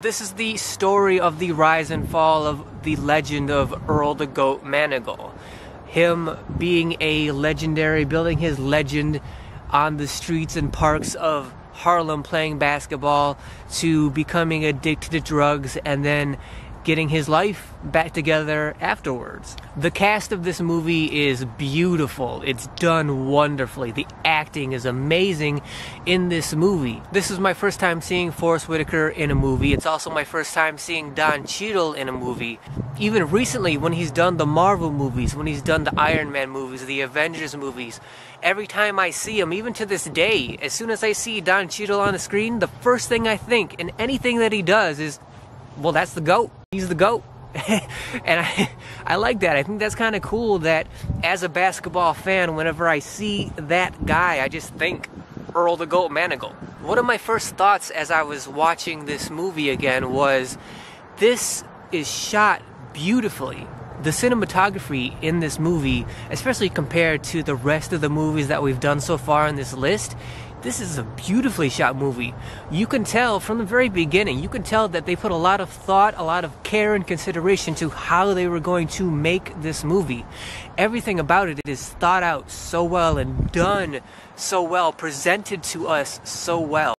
This is the story of the rise and fall of the legend of Earl the Goat Manigault. Him being a legendary, building his legend on the streets and parks of Harlem playing basketball to becoming addicted to drugs and then getting his life back together afterwards. The cast of this movie is beautiful. It's done wonderfully. The acting is amazing in this movie. This is my first time seeing Forest Whitaker in a movie. It's also my first time seeing Don Cheadle in a movie. Even recently, when he's done the Marvel movies, when he's done the Iron Man movies, the Avengers movies, every time I see him, even to this day, as soon as I see Don Cheadle on the screen, the first thing I think in anything that he does is, well, that's the GOAT. He's the GOAT. and I, I like that. I think that's kind of cool that as a basketball fan, whenever I see that guy, I just think Earl the GOAT Manigault. One of my first thoughts as I was watching this movie again was this is shot beautifully. The cinematography in this movie, especially compared to the rest of the movies that we've done so far on this list, this is a beautifully shot movie. You can tell from the very beginning, you can tell that they put a lot of thought, a lot of care and consideration to how they were going to make this movie. Everything about it is thought out so well and done so well, presented to us so well.